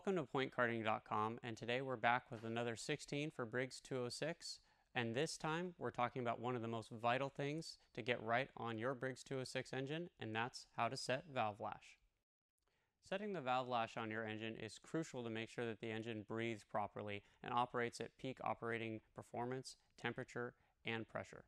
Welcome to pointkarting.com and today we're back with another 16 for Briggs 206 and this time we're talking about one of the most vital things to get right on your Briggs 206 engine and that's how to set valve lash. Setting the valve lash on your engine is crucial to make sure that the engine breathes properly and operates at peak operating performance, temperature, and pressure.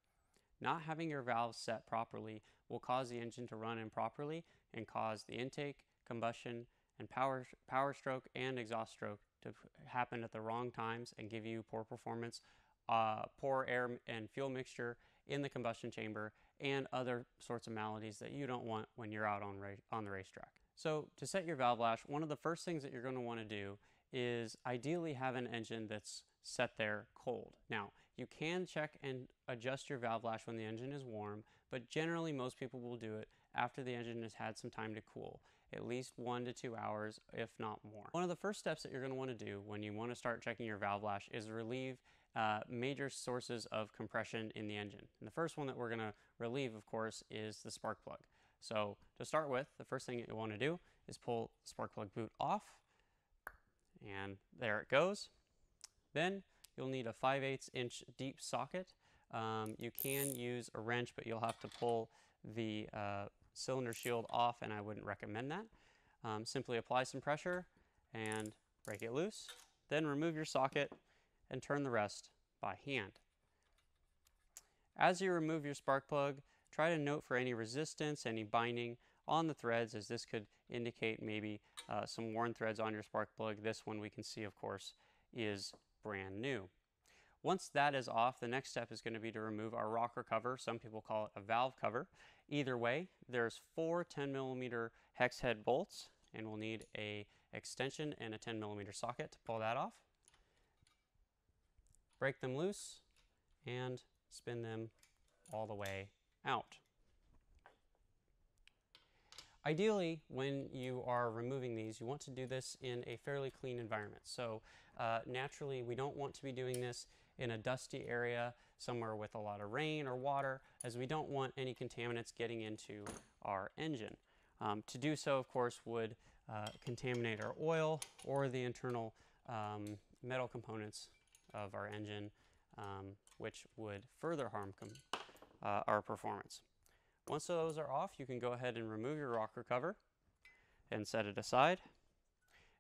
Not having your valves set properly will cause the engine to run improperly and cause the intake, combustion, and power, power stroke and exhaust stroke to happen at the wrong times and give you poor performance, uh, poor air and fuel mixture in the combustion chamber, and other sorts of maladies that you don't want when you're out on, on the racetrack. So to set your valve lash, one of the first things that you're going to want to do is ideally have an engine that's set there cold. Now, you can check and adjust your valve lash when the engine is warm, but generally most people will do it after the engine has had some time to cool, at least one to two hours, if not more. One of the first steps that you're going to want to do when you want to start checking your valve lash is relieve uh, major sources of compression in the engine. And the first one that we're going to relieve, of course, is the spark plug. So to start with, the first thing that you want to do is pull the spark plug boot off, and there it goes. Then you'll need a 5 8 inch deep socket. Um, you can use a wrench, but you'll have to pull the uh, cylinder shield off, and I wouldn't recommend that. Um, simply apply some pressure and break it loose. Then remove your socket and turn the rest by hand. As you remove your spark plug, try to note for any resistance, any binding on the threads as this could indicate maybe uh, some worn threads on your spark plug. This one we can see, of course, is brand new. Once that is off, the next step is going to be to remove our rocker cover. Some people call it a valve cover. Either way, there's four 10 millimeter hex head bolts, and we'll need a extension and a 10 millimeter socket to pull that off. Break them loose and spin them all the way out. Ideally, when you are removing these, you want to do this in a fairly clean environment. So uh, naturally, we don't want to be doing this in a dusty area, somewhere with a lot of rain or water, as we don't want any contaminants getting into our engine. Um, to do so, of course, would uh, contaminate our oil or the internal um, metal components of our engine, um, which would further harm uh, our performance. Once those are off, you can go ahead and remove your rocker cover and set it aside.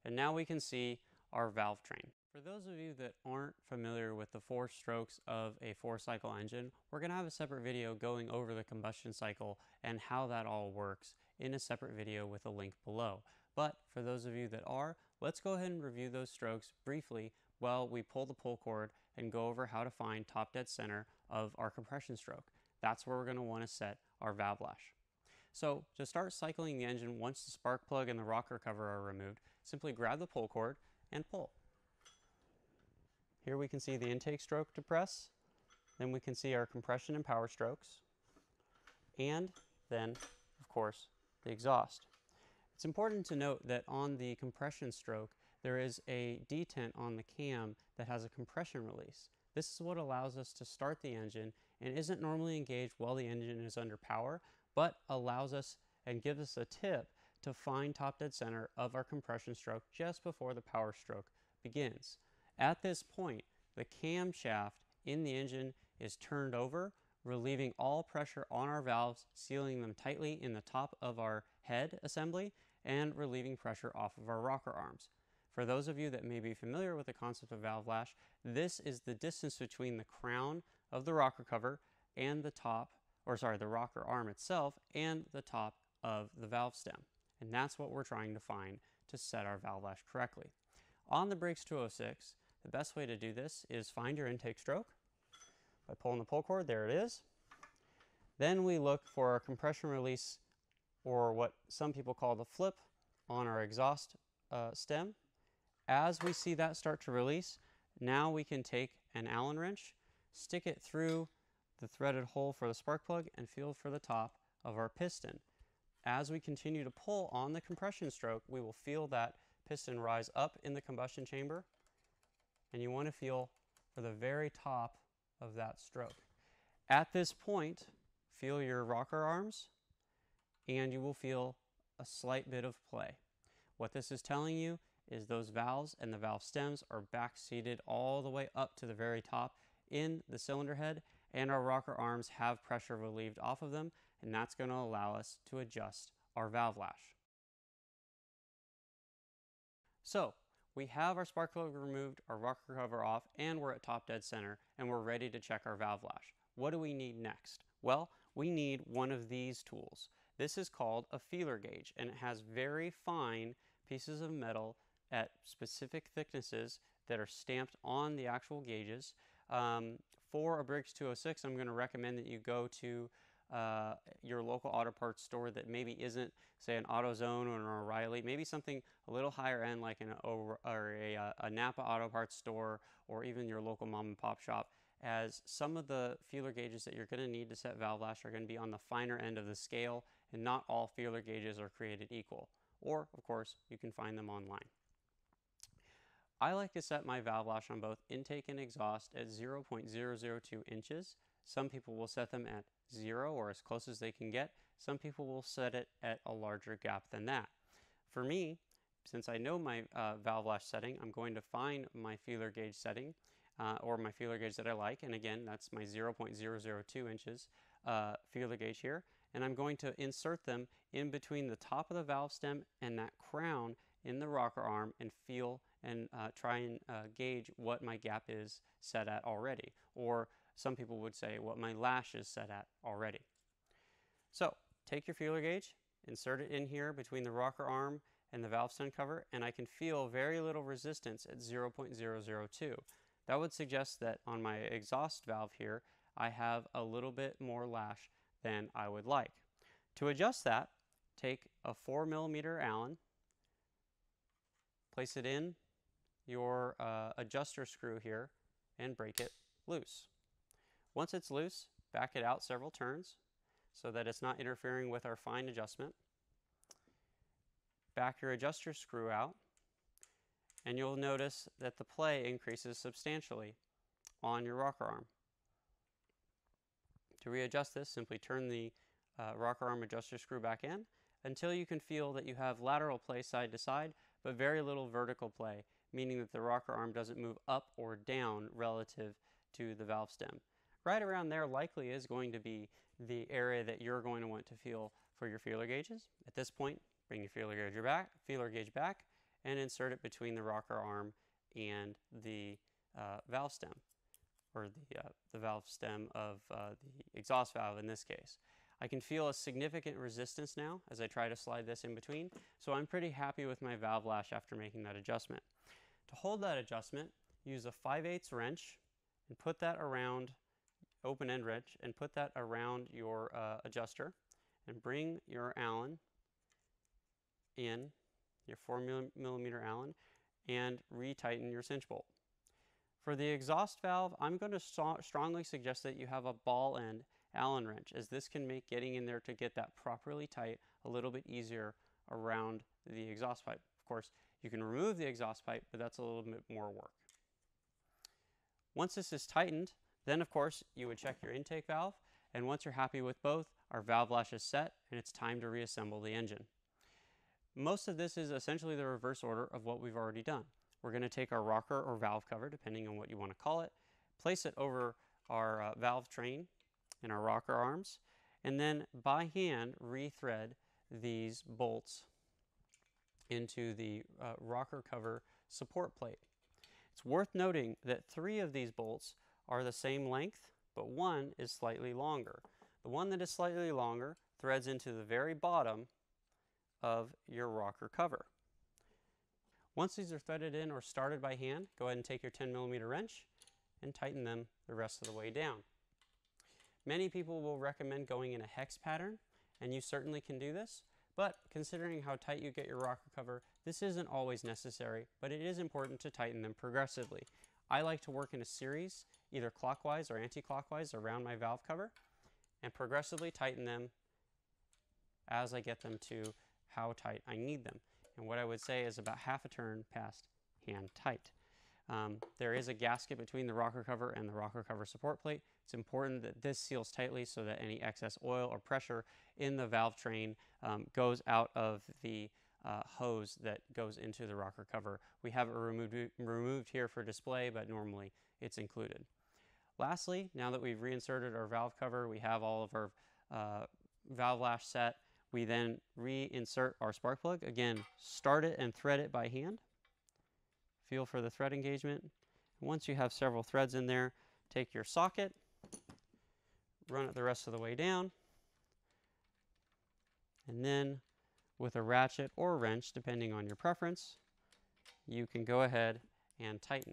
And now we can see our valve train. For those of you that aren't familiar with the four strokes of a four cycle engine, we're going to have a separate video going over the combustion cycle and how that all works in a separate video with a link below. But for those of you that are, let's go ahead and review those strokes briefly while we pull the pull cord and go over how to find top dead center of our compression stroke. That's where we're going to want to set our valve lash. So to start cycling the engine once the spark plug and the rocker cover are removed, simply grab the pull cord and pull. Here we can see the intake stroke to press, then we can see our compression and power strokes, and then, of course, the exhaust. It's important to note that on the compression stroke, there is a detent on the cam that has a compression release. This is what allows us to start the engine and isn't normally engaged while the engine is under power, but allows us and gives us a tip to find top dead center of our compression stroke just before the power stroke begins. At this point, the camshaft in the engine is turned over, relieving all pressure on our valves, sealing them tightly in the top of our head assembly, and relieving pressure off of our rocker arms. For those of you that may be familiar with the concept of valve lash, this is the distance between the crown of the rocker cover and the top, or sorry, the rocker arm itself and the top of the valve stem. And that's what we're trying to find to set our valve lash correctly. On the Briggs 206, the best way to do this is find your intake stroke by pulling the pull cord, there it is. Then we look for our compression release or what some people call the flip on our exhaust uh, stem as we see that start to release, now we can take an Allen wrench, stick it through the threaded hole for the spark plug and feel for the top of our piston. As we continue to pull on the compression stroke, we will feel that piston rise up in the combustion chamber and you want to feel for the very top of that stroke. At this point, feel your rocker arms and you will feel a slight bit of play. What this is telling you is those valves and the valve stems are back seated all the way up to the very top in the cylinder head and our rocker arms have pressure relieved off of them and that's going to allow us to adjust our valve lash. So we have our spark plug removed, our rocker cover off, and we're at top dead center and we're ready to check our valve lash. What do we need next? Well, we need one of these tools. This is called a feeler gauge and it has very fine pieces of metal at specific thicknesses that are stamped on the actual gauges. Um, for a Briggs 206, I'm going to recommend that you go to uh, your local auto parts store that maybe isn't, say, an AutoZone or an O'Reilly, maybe something a little higher end like an or a, uh, a Napa Auto Parts store or even your local mom and pop shop as some of the feeler gauges that you're going to need to set valve lash are going to be on the finer end of the scale and not all feeler gauges are created equal. Or, of course, you can find them online. I like to set my valve lash on both intake and exhaust at 0.002 inches. Some people will set them at zero or as close as they can get. Some people will set it at a larger gap than that. For me, since I know my uh, valve lash setting, I'm going to find my feeler gauge setting uh, or my feeler gauge that I like. And again, that's my 0.002 inches uh, feeler gauge here. And I'm going to insert them in between the top of the valve stem and that crown in the rocker arm and feel and uh, try and uh, gauge what my gap is set at already. Or some people would say what my lash is set at already. So take your feeler gauge, insert it in here between the rocker arm and the valve stem cover, and I can feel very little resistance at 0.002. That would suggest that on my exhaust valve here, I have a little bit more lash than I would like. To adjust that, take a 4 millimeter Allen, place it in your uh, adjuster screw here, and break it loose. Once it's loose, back it out several turns so that it's not interfering with our fine adjustment. Back your adjuster screw out and you'll notice that the play increases substantially on your rocker arm. To readjust this, simply turn the uh, rocker arm adjuster screw back in until you can feel that you have lateral play side to side, but very little vertical play, meaning that the rocker arm doesn't move up or down relative to the valve stem. Right around there likely is going to be the area that you're going to want to feel for your feeler gauges. At this point, bring your feeler gauge back, feeler gauge back, and insert it between the rocker arm and the uh, valve stem, or the, uh, the valve stem of uh, the exhaust valve in this case. I can feel a significant resistance now as I try to slide this in between, so I'm pretty happy with my valve lash after making that adjustment. To hold that adjustment, use a 5 8 wrench and put that around, open end wrench, and put that around your uh, adjuster and bring your Allen in your 4 millimeter Allen, and retighten your cinch bolt. For the exhaust valve, I'm going to strongly suggest that you have a ball end Allen wrench, as this can make getting in there to get that properly tight a little bit easier around the exhaust pipe. Of course, you can remove the exhaust pipe, but that's a little bit more work. Once this is tightened, then of course you would check your intake valve, and once you're happy with both, our valve lash is set and it's time to reassemble the engine. Most of this is essentially the reverse order of what we've already done. We're going to take our rocker or valve cover, depending on what you want to call it, place it over our uh, valve train and our rocker arms, and then by hand rethread these bolts into the uh, rocker cover support plate. It's worth noting that three of these bolts are the same length, but one is slightly longer. The one that is slightly longer threads into the very bottom of your rocker cover. Once these are threaded in or started by hand, go ahead and take your 10 millimeter wrench and tighten them the rest of the way down. Many people will recommend going in a hex pattern, and you certainly can do this, but considering how tight you get your rocker cover, this isn't always necessary, but it is important to tighten them progressively. I like to work in a series, either clockwise or anti-clockwise around my valve cover, and progressively tighten them as I get them to how tight I need them. And what I would say is about half a turn past hand tight. Um, there is a gasket between the rocker cover and the rocker cover support plate. It's important that this seals tightly so that any excess oil or pressure in the valve train um, goes out of the uh, hose that goes into the rocker cover. We have it removed, removed here for display, but normally it's included. Lastly, now that we've reinserted our valve cover, we have all of our uh, valve lash set, we then reinsert our spark plug. Again, start it and thread it by hand. Feel for the thread engagement. Once you have several threads in there, take your socket, run it the rest of the way down, and then with a ratchet or wrench, depending on your preference, you can go ahead and tighten.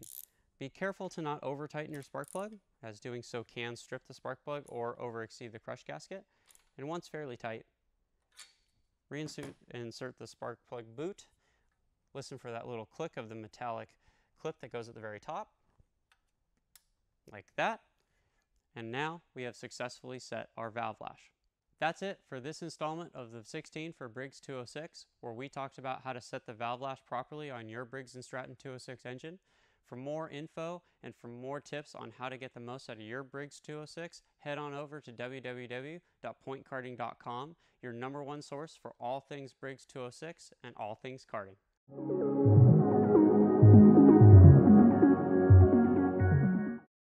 Be careful to not over tighten your spark plug, as doing so can strip the spark plug or over exceed the crush gasket. And once fairly tight, reinsert insert the spark plug boot. Listen for that little click of the metallic clip that goes at the very top, like that. And now we have successfully set our valve lash. That's it for this installment of the 16 for Briggs 206, where we talked about how to set the valve lash properly on your Briggs & Stratton 206 engine. For more info and for more tips on how to get the most out of your Briggs 206, head on over to www.pointkarting.com, your number one source for all things Briggs 206 and all things karting.